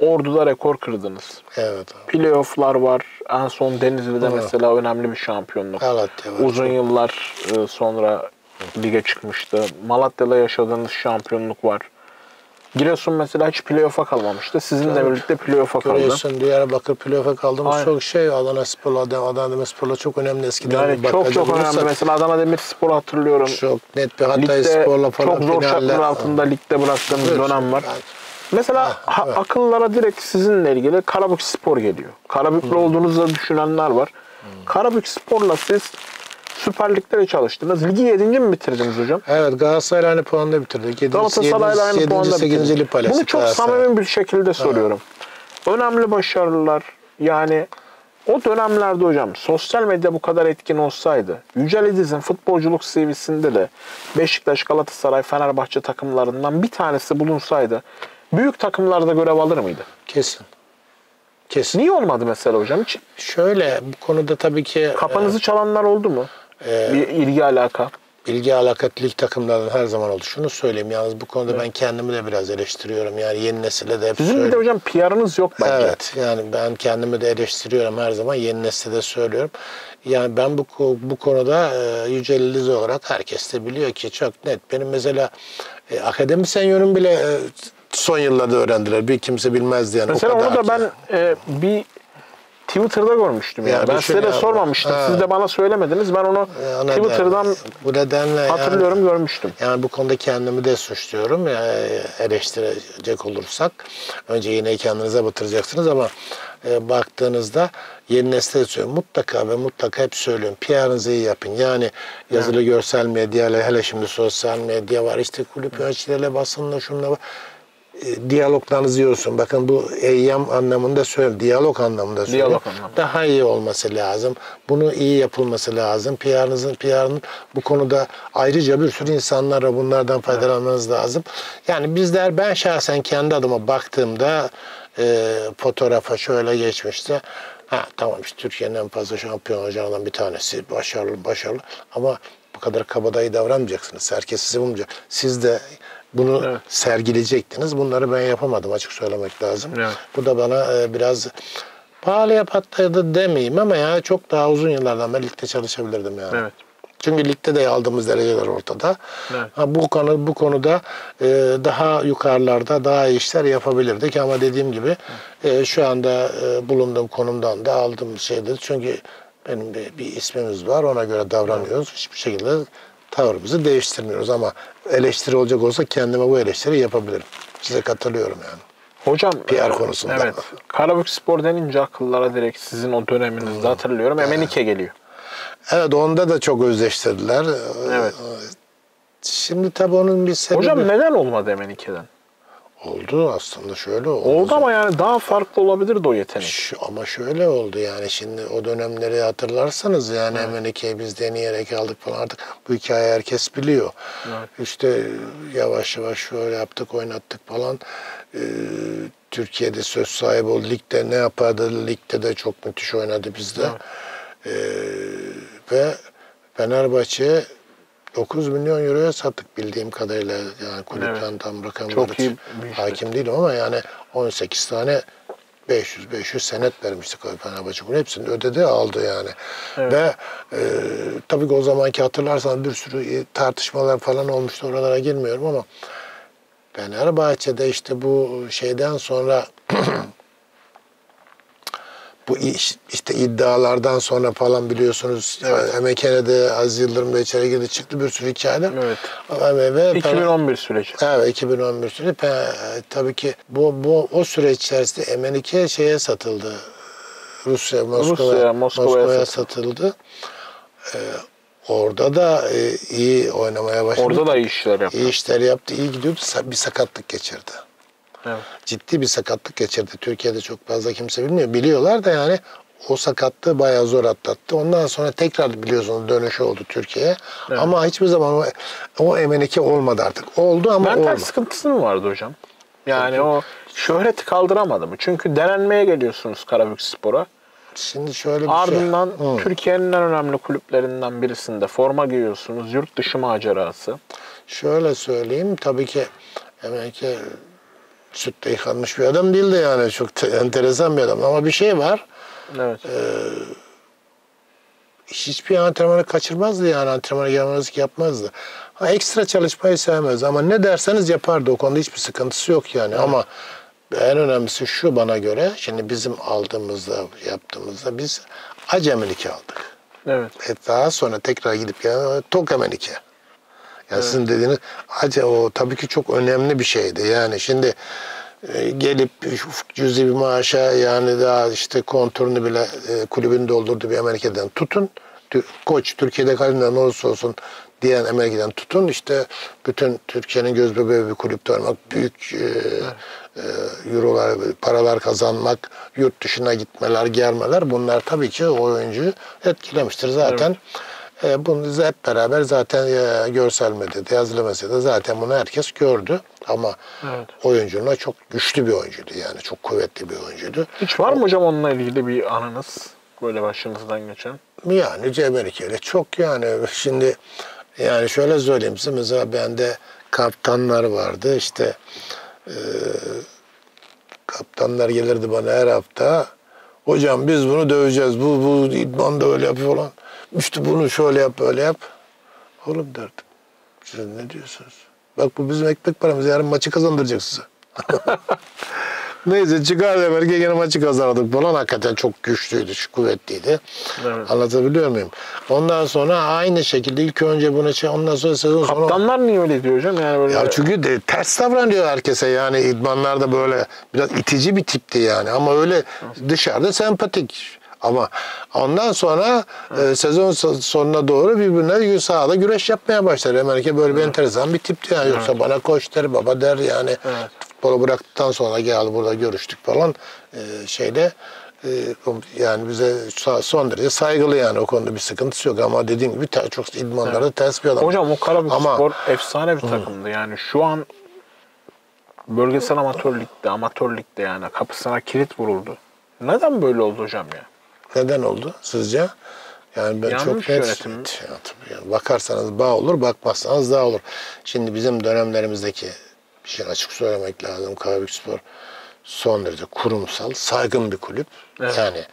Ordu'da rekor kırdınız. Evet abi. Playoff'lar var. En son Denizli'de Evet. mesela önemli bir şampiyonluk. Malatya var. Uzun yıllar e, sonra lige çıkmıştı. Malatya'da yaşadığınız şampiyonluk var. Giresun mesela hiç playoff'a kalmamıştı. Sizinle birlikte playoff'a kaldı. Görüyorsun Diyarbakır playoff'a kaldığımız Aynen. çok şey. Adana Spor'la, Adana, Demirspor'la çok önemli eskiden. Yani çok çok önemli. olursak Mesela Adana Demirspor'u hatırlıyorum. Çok net bir Hatay Ligde Spor'la falan çok zor finaller- şartlar altında ligde bıraktığımız Evet. dönem var. Yani Mesela ha- evet. akıllara direkt sizinle ilgili Karabük Spor geliyor. Karabüklü olduğunuzu da düşünenler var. Karabük Spor'la siz Süper Lig'de de çalıştınız. Ligi 7. mi bitirdiniz hocam? Evet Galatasaray'la aynı puanda bitirdik. 7. Galatasaray'la aynı puanda 8. bitirdiniz. lig palesi Bunu çok samimi bir şekilde soruyorum. Önemli başarılar yani o dönemlerde hocam sosyal medya bu kadar etkin olsaydı Yücel İdiz'in futbolculuk CV'sinde de Beşiktaş, Galatasaray, Fenerbahçe takımlarından bir tanesi bulunsaydı büyük takımlarda görev alır mıydı? Kesin. Kesin. Niye olmadı mesela hocam? Hiç Şöyle bu konuda tabii ki kafanızı çalanlar oldu mu? e, Bir ilgi alaka. ilgi alakat lig takımlarının her zaman oldu. Şunu söyleyeyim yalnız bu konuda ben kendimi de biraz eleştiriyorum. Yani yeni nesile de hep Sizin bir de söylüyorum. hocam PR'ınız yok bence. Evet yani ben kendimi de eleştiriyorum her zaman yeni nesle de söylüyorum. Yani ben bu bu konuda e, Yücel İliz olarak herkes de biliyor ki çok net. Benim mesela e, akademisyen yönüm bile e, son yıllarda öğrendiler. Bir kimse bilmezdi yani Mesela o kadar onu da ki. ben e, bir Twitter'da görmüştüm yani. Ya ben düşün size de ya. sormamıştım. Ha. Siz de bana söylemediniz. Ben onu Ya, Twitter'dan nedenle- bu nedenle yani- hatırlıyorum görmüştüm. Yani bu konuda kendimi de suçluyorum. Yani eleştirecek olursak önce yine kendinize batıracaksınız ama e, baktığınızda yeni nesle söylüyorum. Mutlaka ve mutlaka hep söylüyorum. PR'ınızı iyi yapın. Yani yazılı görsel medyayla hele şimdi sosyal medya var. işte kulüp yöneticileriyle basınla şunla var. E, diyaloglarınızı yiyorsun. Bakın bu eyyam anlamında söylüyorum. Diyalog anlamında söylüyorum. Diyalog anlamında. Daha iyi olması lazım. Bunu iyi yapılması lazım. PR'ınızın PR'ın bu konuda ayrıca bir sürü insanlara bunlardan faydalanmanız lazım. Yani bizler ben şahsen kendi adıma baktığımda e, fotoğrafa şöyle geçmişti. Ha tamam işte Türkiye'nin en fazla şampiyon hocalarından bir tanesi. Başarılı başarılı ama bu kadar kabadayı davranmayacaksınız. Herkes sizi bulmayacak. Siz de bunu Evet. sergileyecektiniz. Bunları ben yapamadım açık söylemek lazım. Evet. Bu da bana e, biraz pahalıya patladı demeyeyim ama ya çok daha uzun yıllardan beri ligde çalışabilirdim yani. Evet. Çünkü ligde de aldığımız dereceler ortada. Evet. Ha, bu konu bu konuda e, daha yukarılarda daha iyi işler yapabilirdik ama dediğim gibi e, şu anda e, bulunduğum konumdan da aldığım şeydir. Çünkü benim bir, bir ismimiz var ona göre davranıyoruz. Hiçbir şekilde tavrımızı değiştirmiyoruz ama eleştiri olacak olsa kendime bu eleştiri yapabilirim. Size katılıyorum yani. Hocam PR konusunda. Evet. Karabük Spor denince akıllara direkt sizin o döneminizde hatırlıyorum. Emenike geliyor. Evet onda da çok özleştirdiler. Evet. Şimdi tabii onun bir sebebi Hocam neden olmadı Emenike'den? Oldu aslında şöyle oldu. Oldu ama yani daha farklı olabilirdi o yetenek. Şu, ama şöyle oldu yani şimdi o dönemleri hatırlarsanız yani hemen ikiye biz deneyerek aldık falan artık bu hikaye herkes biliyor. Evet. İşte yavaş yavaş şöyle yaptık oynattık falan. Ee, Türkiye'de söz sahibi oldu. Ligde ne yapardı? Ligde de çok müthiş oynadı bizde. Ee, ve Fenerbahçe 9 milyon euroya sattık bildiğim kadarıyla yani kulüpten tam rakamları Çok iyi hakim değilim ama yani 18 tane 500 500 senet vermişti Fenerbahçe kulübü. Hepsini ödedi aldı yani. Ve e, tabii ki o zamanki hatırlarsanız bir sürü e, tartışmalar falan olmuştu. Oralara girmiyorum ama Fenerbahçe'de işte bu şeyden sonra bu iş- işte iddialardan sonra falan biliyorsunuz Evet. MKN'de Aziz Yıldırım da içeri girdi çıktı bir sürü hikayeler. Evet. Ve, ve 2011 süreci. Evet 2011 süreci. Tabii ki bu, bu o süreç içerisinde Emenike şeye satıldı. Rusya, Moskova, Rusya, Moskova'ya Moskova'ya satıldı. Ee, orada da e, iyi oynamaya başladı. Orada da iyi işler yaptı. iyi işler yaptı, iyi gidiyordu. Bir sakatlık geçirdi. Evet. Ciddi bir sakatlık geçirdi. Türkiye'de çok fazla kimse bilmiyor. Biliyorlar da yani o sakatlığı bayağı zor atlattı. Ondan sonra tekrar biliyorsunuz dönüşü oldu Türkiye'ye. Ama hiçbir zaman o, o Emenike olmadı artık. Oldu ama Mental olmadı. sıkıntısı mı vardı hocam? Yani o şöhreti kaldıramadı mı? Çünkü denenmeye geliyorsunuz Karabük Spor'a. Şimdi şöyle bir Ardından şey. Hı. Türkiye'nin en önemli kulüplerinden birisinde forma giyiyorsunuz. Yurt dışı macerası. Şöyle söyleyeyim tabii ki Emenike sütle yıkanmış bir adam değildi yani. Çok te- enteresan bir adam. Ama bir şey var. Evet. hiçbir antrenmanı kaçırmazdı yani antrenmana gelmezlik yapmazdı. Ha, ekstra çalışmayı sevmez ama ne derseniz yapardı o konuda hiçbir sıkıntısı yok yani ama en önemlisi şu bana göre şimdi bizim aldığımızda yaptığımızda biz acemilik aldık. Evet. E daha sonra tekrar gidip ya tok emenike. Yani sizin dediğiniz acı o tabii ki çok önemli bir şeydi. Yani şimdi e, gelip cüzi bir maaşa yani daha işte konturunu bile e, kulübün doldurduğu bir Amerika'dan tutun. Koç Türkiye'de kalenden ne olursa olsun diyen Amerika'dan tutun. işte bütün Türkiye'nin göz bebeği bir kulüpte oynamak, büyük e, e, eurolar, paralar kazanmak, yurt dışına gitmeler, gelmeler bunlar tabii ki o oyuncuyu etkilemiştir. Zaten e, bunu hep beraber zaten e, görsel medyada, yazılı medyada zaten bunu herkes gördü. Ama Evet. oyuncunun çok güçlü bir oyuncuydu yani çok kuvvetli bir oyuncuydu. Hiç var mı hocam onunla ilgili bir anınız? Böyle başınızdan geçen. Yani ile çok yani şimdi yani şöyle söyleyeyim size mesela bende kaptanlar vardı işte e, kaptanlar gelirdi bana her hafta hocam biz bunu döveceğiz bu bu idman da öyle yapıyor falan işte bunu şöyle yap böyle yap oğlum derdim siz ne diyorsunuz bak bu bizim ekmek paramız yarın maçı kazandıracak size Neyse çıkar demek yine maçı kazandık falan. Hakikaten çok güçlüydü, kuvvetliydi. Evet. Anlatabiliyor muyum? Ondan sonra aynı şekilde ilk önce bunu şey, ondan sonra sezon sonu... Kaptanlar niye öyle diyor hocam? Yani böyle Ya çünkü de ters davranıyor herkese yani idmanlar da böyle biraz itici bir tipti yani ama öyle dışarıda sempatik. Ama ondan sonra e, sezon so- sonuna doğru birbirine sahada güreş yapmaya başlar. Amerika böyle bir enteresan bir tipti yani. Yoksa bana koç der, baba der yani. Evet. Futbolu bıraktıktan sonra geldi burada görüştük falan e, şeyde. e, yani bize son derece saygılı yani o konuda bir sıkıntısı yok ama dediğim gibi çok idmanlarda ters bir adam. Hocam o Karabük Ama- Spor efsane bir takımdı. Yani şu an bölgesel amatör ligde, amatör ligde yani kapısına kilit vuruldu. Neden böyle oldu hocam ya? Neden oldu sizce? Yani ben Yanlış çok net yönetim. Ya, tabii yani bakarsanız bağ olur, bakmazsanız daha olur. Şimdi bizim dönemlerimizdeki bir şey açık söylemek lazım. Karabükspor son derece kurumsal, saygın bir kulüp. Evet. Yani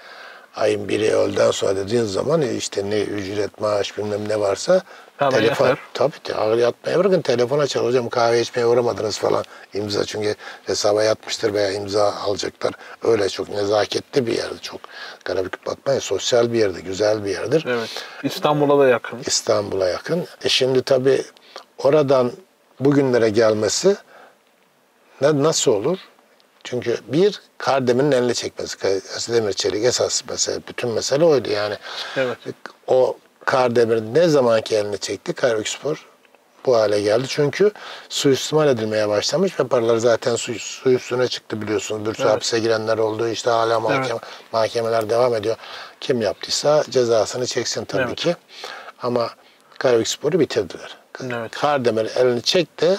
ayın biri öğleden sonra dediğin zaman e, işte ne ücret, maaş bilmem ne varsa telefon yatar. tabii yatmaya bırakın telefona çal hocam kahve içmeye uğramadınız falan imza çünkü hesaba yatmıştır veya imza alacaklar öyle çok nezaketli bir yerde çok Karabük bakmayın sosyal bir yerde güzel bir yerdir Evet. İstanbul'a da yakın. İstanbul'a yakın e şimdi tabii oradan bugünlere gelmesi ne, nasıl olur? Çünkü bir Kardemir'in eline çekmesi. Demir Çelik esas mesele. Bütün mesele oydu yani. Evet. O Kardemir ne zamanki eline çekti Karabükspor bu hale geldi. Çünkü suistimal edilmeye başlamış ve paralar zaten su, su üstüne çıktı biliyorsunuz. Bir sürü Evet. hapse girenler oldu. İşte hala mahkeme, mahkemeler devam ediyor. Kim yaptıysa cezasını çeksin tabii Evet. ki. Ama Karabükspor'u bitirdiler. Evet. Kardemir elini çekti.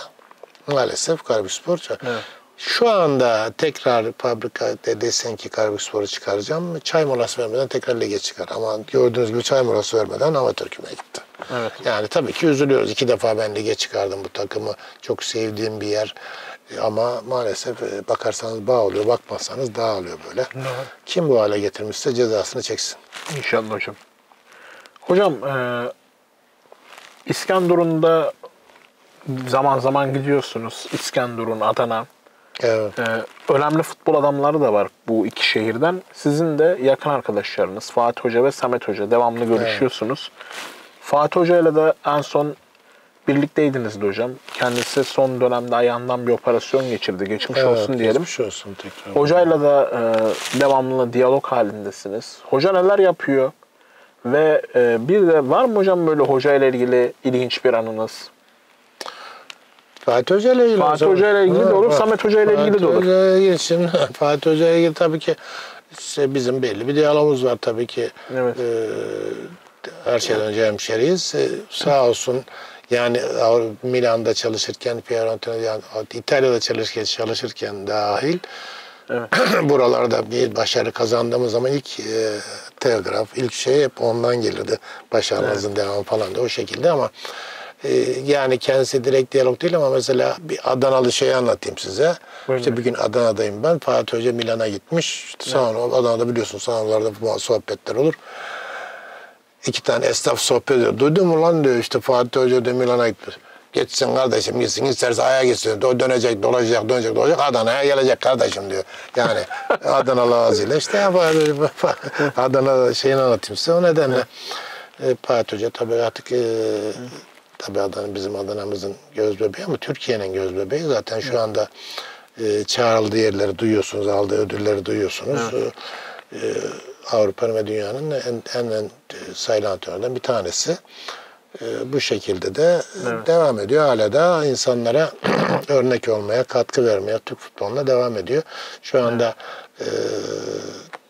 Maalesef Karabükspor. Evet. Şu anda tekrar fabrika de desen ki Karabükspor'u çıkaracağım. Çay molası vermeden tekrar lige çıkar. Ama gördüğünüz gibi çay molası vermeden amatör kümeye gitti. Evet. Yani tabii ki üzülüyoruz. İki defa ben lige çıkardım bu takımı. Çok sevdiğim bir yer. E, Ama maalesef e, bakarsanız bağ oluyor, bakmazsanız dağ oluyor böyle. Kim bu hale getirmişse cezasını çeksin. İnşallah hocam. Hocam e, İskenderun'da zaman zaman gidiyorsunuz. İskenderun, Adana. Evet. E, önemli futbol adamları da var bu iki şehirden. Sizin de yakın arkadaşlarınız Fatih Hoca ve Samet Hoca. Devamlı görüşüyorsunuz. Fatih Hoca ile de en son birlikteydiniz de hocam. Kendisi son dönemde ayağından bir operasyon geçirdi. Geçmiş olsun diyelim. Geçmiş olsun tekrar. Hocayla da e, devamlı diyalog halindesiniz. Hoca neler yapıyor? Ve e, bir de var mı hocam böyle hoca ile ilgili ilginç bir anınız? Fatih Hoca ile ilgili. Fatih. Hoca ile ilgili de olur, Samet Hoca ile ilgili de olur. Fatih Hoca ile ilgili şimdi Fatih Hoca ile ilgili tabii ki işte bizim belli bir diyalogumuz var tabii ki. Evet. Ee, her şeyden önce hemşeriyiz. Ee, sağ olsun yani Milan'da çalışırken, Fiorentina, yani İtalya'da çalışırken, çalışırken dahil Evet. buralarda bir başarı kazandığımız zaman ilk e, telgraf, ilk şey hep ondan gelirdi. Başarımızın devamı falan da o şekilde ama e, yani kendisi direkt diyalog değil ama mesela bir Adanalı şeyi anlatayım size. Buyurun. İşte bir gün Adana'dayım ben. Fatih Hoca Milan'a gitmiş. İşte sonra Adana'da biliyorsun salonlarda bu sohbetler olur. İki tane esnaf sohbet ediyor. Duydun mu lan diyor işte Fatih Hoca da Milan'a gitmiş. Geçsin kardeşim gitsin isterse aya gitsin. O dönecek dolaşacak dönecek dolaşacak Adana'ya gelecek kardeşim diyor. Yani Adanalı ağzıyla işte Adana şeyini anlatayım size. O nedenle e, Fatih Hoca tabii artık e, tabii Adana bizim Adana'mızın göz bebeği ama Türkiye'nin göz bebeği. Zaten şu anda e, çağrıldığı yerleri duyuyorsunuz, aldığı ödülleri duyuyorsunuz. E, e, Avrupa'nın ve dünyanın en en, en e, sayılan antrenörlerden bir tanesi. E, bu şekilde de e, devam ediyor. Hala da insanlara örnek olmaya, katkı vermeye Türk futboluna devam ediyor. Şu anda e,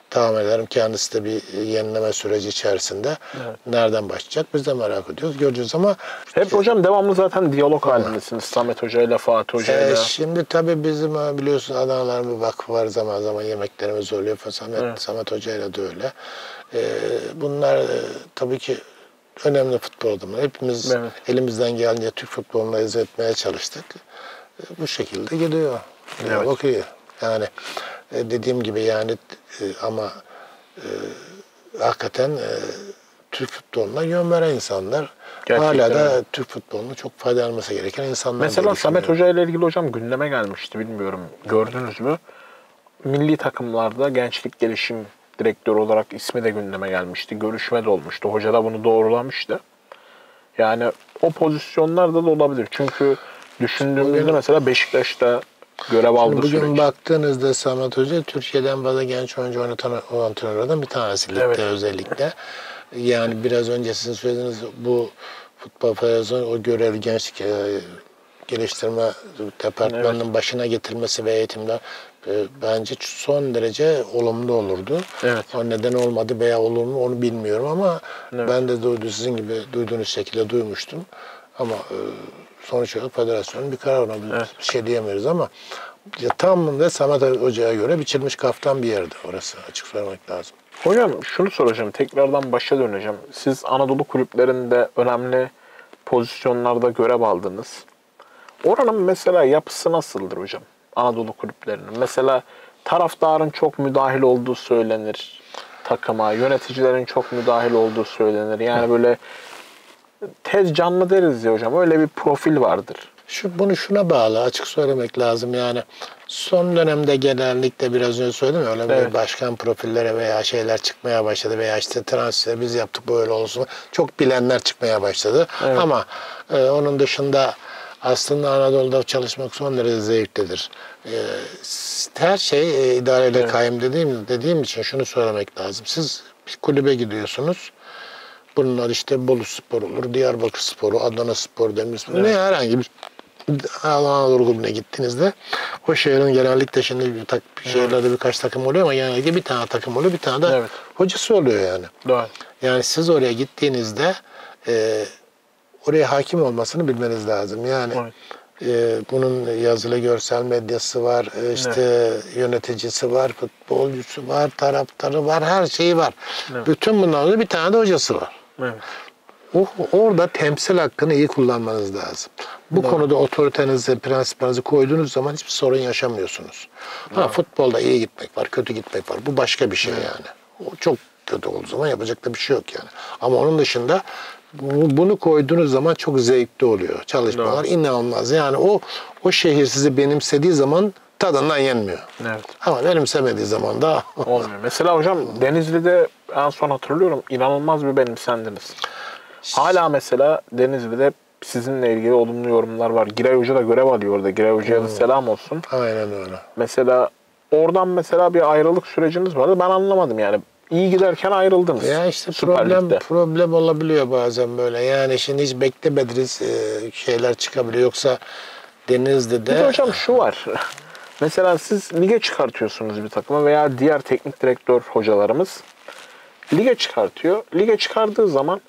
tahmin ederim kendisi de bir yenileme süreci içerisinde. Nereden başlayacak biz de merak ediyoruz. Göreceğiz ama Hep hocam devamlı zaten diyalog halindesiniz. Samet Hoca ile Fatih Hoca ee, ile. şimdi tabii bizim ha, biliyorsun Adanaların bir vakfı var zaman zaman yemeklerimiz oluyor. Samet, Evet. Samet Hoca ile de öyle. Ee, bunlar e, tabii ki önemli futbol adamları. Hepimiz Evet. elimizden geldiğince Türk futboluna izah etmeye çalıştık. Bu şekilde gidiyor. Evet. Diyalog iyi. Yani e, dediğim gibi yani e, ama e, hakikaten e, Türk futboluna yön veren insanlar. Gerçekten Hala da öyle. Türk futbolunu çok faydalanması gereken insanlar. Mesela Samet. Hoca ile ilgili hocam gündeme gelmişti bilmiyorum. Gördünüz mü? milli takımlarda gençlik gelişim direktörü olarak ismi de gündeme gelmişti. Görüşme de olmuştu. Hoca da bunu doğrulamıştı. Yani o pozisyonlarda da olabilir. Çünkü düşündüğümüzde mesela Beşiktaş'ta görev aldı Bugün süreç. baktığınızda Samet Hoca Türkiye'den fazla genç oyuncu oynatan o antrenörlerden bir tanesi ligde Evet. özellikle. Yani biraz önce sizin söylediğiniz bu futbol federasyonu o görevli gençlik e, geliştirme departmanının başına getirmesi ve eğitimde e, bence son derece olumlu olurdu. Evet. O neden olmadı veya olur mu onu bilmiyorum ama Evet. ben de duydu sizin gibi duyduğunuz şekilde duymuştum. Ama e, sonuç olarak federasyonun bir kararı ona bir Evet. bir şey diyemiyoruz ama ya tam da Samet Hoca'ya göre biçilmiş kaftan bir yerdi orası açık söylemek lazım. Hocam şunu soracağım. Tekrardan başa döneceğim. Siz Anadolu kulüplerinde önemli pozisyonlarda görev aldınız. Oranın mesela yapısı nasıldır hocam? Anadolu kulüplerinin. Mesela taraftarın çok müdahil olduğu söylenir takıma. Yöneticilerin çok müdahil olduğu söylenir. Yani böyle tez canlı deriz ya hocam. Öyle bir profil vardır. Şu bunu şuna bağlı açık söylemek lazım yani son dönemde genellikle biraz önce söyledim ya öyle Evet. bir başkan profillere veya şeyler çıkmaya başladı veya işte transfer biz yaptık böyle olsun çok bilenler çıkmaya başladı Evet. ama e, onun dışında aslında Anadolu'da çalışmak son derece zevklidir. E, her şey e, idareyle Evet. kayım dediğim dediğim için şunu söylemek lazım. Siz bir kulübe gidiyorsunuz. Bunlar işte Bolu Spor olur, Diyarbakır Sporu, Adana Spor, Demirspor. Ne herhangi bir Anadolu kulübüne gittiğinizde o şehrin genellikle şimdi bir tak, şehirlerde birkaç takım oluyor ama genellikle bir tane takım oluyor, bir tane de Evet. hocası oluyor yani. Doğru. Yani siz oraya gittiğinizde e, oraya hakim olmasını bilmeniz lazım. Yani Evet. e, bunun yazılı görsel medyası var, e, işte yöneticisi var, futbolcusu var, taraftarı var, her şeyi var. Evet. Bütün bunların bir tane de hocası var. Evet. O, orada temsil hakkını iyi kullanmanız lazım. Bu konuda otoritenizi, prensiplerinizi koyduğunuz zaman hiçbir sorun yaşamıyorsunuz. Ha, futbolda iyi gitmek var, kötü gitmek var. Bu başka bir şey yani. O çok kötü olduğu zaman yapacak da bir şey yok yani. Ama onun dışında bu- bunu koyduğunuz zaman çok zevkli oluyor. Çalışmalar inanılmaz. Yani o o şehir sizi benimsediği zaman tadından yenmiyor. Evet. Ama benimsemediği zaman da Olmuyor. Mesela hocam Denizli'de en son hatırlıyorum inanılmaz bir benimsendiniz. Hala mesela Denizli'de sizinle ilgili olumlu yorumlar var. Giray Hoca da görev alıyor orada. Giray Hoca'ya da selam olsun. aynen öyle. Mesela oradan mesela bir ayrılık süreciniz vardı. Ben anlamadım yani. İyi giderken ayrıldınız. Ya işte Süper problem Lig'de. problem olabiliyor bazen böyle. Yani şimdi hiç beklemediğiniz e, şeyler çıkabiliyor. Yoksa Denizli'de Bir de hocam şu var. Mesela siz lige çıkartıyorsunuz bir takımı veya diğer teknik direktör hocalarımız lige çıkartıyor. Lige çıkardığı zaman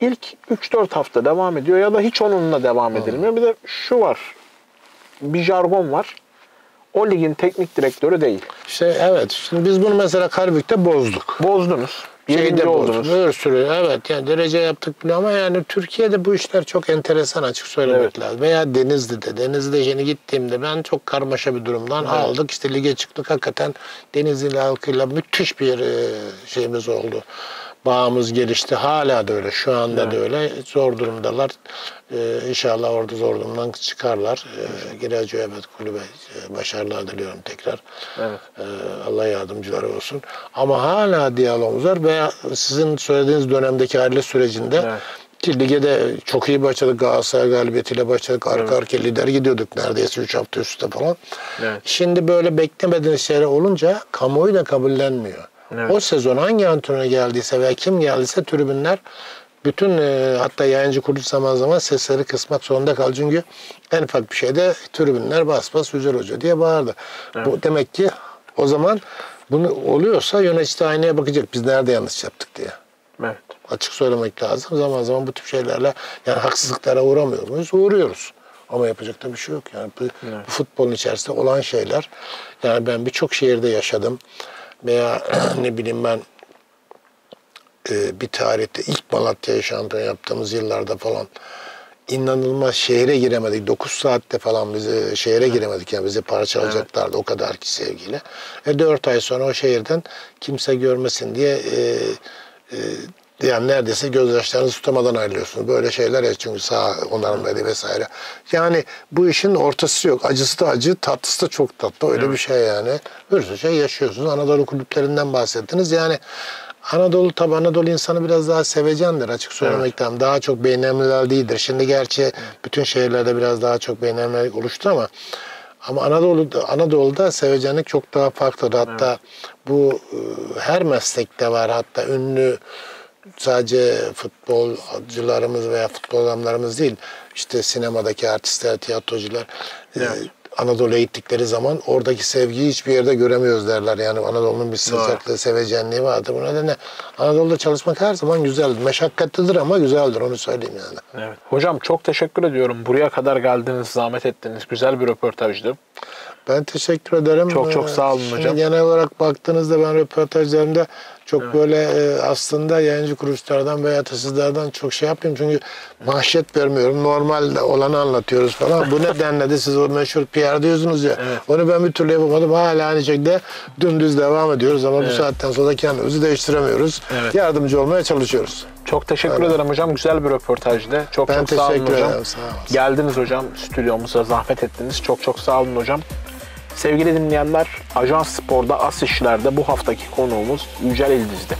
ilk 3-4 hafta devam ediyor ya da hiç onunla devam edilmiyor. Bir de şu var. Bir jargon var. O ligin teknik direktörü değil. işte evet. Şimdi biz bunu mesela Karabük'te bozduk. Bozdunuz. Şeyde oldunuz. Bir sürü evet yani derece yaptık bile ama yani Türkiye'de bu işler çok enteresan açık söylemek Evet. lazım. Veya Denizli'de. Denizli'de şimdi gittiğimde ben çok karmaşa bir durumdan aldık. işte lige çıktık. Hakikaten Denizli halkıyla müthiş bir e, şeyimiz oldu. Bağımız gelişti. Hala da öyle. Şu anda da öyle. Zor durumdalar. Ee, inşallah orada zor durumdan çıkarlar. Ee, Giracı evet kulübe e, başarılar diliyorum tekrar. Evet. Ee, Allah yardımcıları olsun. Ama hala diyalogumuz var veya sizin söylediğiniz dönemdeki aile sürecinde Evet. ki lige de çok iyi başladık. Galatasaray galibiyetiyle başladık. Arka arkaya lider gidiyorduk neredeyse 3 hafta üstte falan. Evet. Şimdi böyle beklemediğiniz şeyler olunca kamuoyu da kabullenmiyor. Evet. O sezon hangi antrenör geldiyse veya kim geldiyse tribünler bütün e, hatta yayıncı kuruluş zaman zaman sesleri kısmak zorunda kaldı. Çünkü en ufak bir şeyde tribünler bas bas Yücel Hoca diye bağırdı. Bu demek ki o zaman bunu oluyorsa yönetici aynaya bakacak. Biz nerede yanlış yaptık diye. Evet. Açık söylemek lazım. Zaman zaman bu tip şeylerle yani haksızlıklara uğramıyor muyuz? Uğruyoruz. Ama yapacak da bir şey yok. Yani bu, Evet. futbolun içerisinde olan şeyler. Yani ben birçok şehirde yaşadım. Veya ne bileyim ben e, bir tarihte ilk Malatya'ya şampiyon yaptığımız yıllarda falan inanılmaz şehre giremedik. 9 saatte falan bizi şehre giremedik yani bizi parçalayacaklardı o kadar ki sevgiyle. E 4 ay sonra o şehirden kimse görmesin diye e, e, Yani neredeyse gözyaşlarınızı tutamadan ayrılıyorsunuz. Böyle şeyler ya çünkü sağ onarımları vesaire. Yani bu işin ortası yok. Acısı da acı, tatlısı da çok tatlı. Öyle bir şey yani. Bir sürü şey yaşıyorsunuz. Anadolu kulüplerinden bahsettiniz. Yani Anadolu tabi Anadolu insanı biraz daha sevecendir açık söylemek lazım. Daha çok beynelmiler değildir. Şimdi gerçi bütün şehirlerde biraz daha çok beynelmiler oluştu ama ama Anadolu'da, Anadolu'da sevecenlik çok daha farklıdır. Hatta bu e, her meslekte var. Hatta ünlü sadece futbolcularımız veya futbol adamlarımız değil. işte sinemadaki artistler, tiyatrocular e, Anadolu'ya gittikleri zaman oradaki sevgiyi hiçbir yerde göremiyoruz derler. Yani Anadolu'nun bir sıcaklığı, sevecenliği vardır. Bu nedenle Anadolu'da çalışmak her zaman güzeldir. Meşakkatlidir ama güzeldir onu söyleyeyim yani. Evet. Hocam çok teşekkür ediyorum. Buraya kadar geldiniz, zahmet ettiniz. Güzel bir röportajdı. Ben teşekkür ederim. Çok çok Ee, sağ olun şimdi hocam. Genel olarak baktığınızda ben röportajlarımda çok böyle e, aslında yayıncı kuruluşlardan veya da sizlerden çok şey yapayım çünkü mahşet vermiyorum. Normal olanı anlatıyoruz falan. Bu nedenle de siz o meşhur PR diyorsunuz ya. Onu ben bir türlü yapamadım. Hala aynı şekilde dümdüz devam ediyoruz ama bu saatten sonra kendimizi değiştiremiyoruz. Evet. Yardımcı olmaya çalışıyoruz. Çok teşekkür ederim hocam. Güzel bir röportajdı. Çok Ben çok sağ olun hocam. ederim, sağ olasın. Geldiniz hocam stüdyomuza zahmet ettiniz. Çok çok sağ olun hocam. Sevgili dinleyenler, Ajans Spor'da As İşler'de bu haftaki konuğumuz Yücel İldiz'di.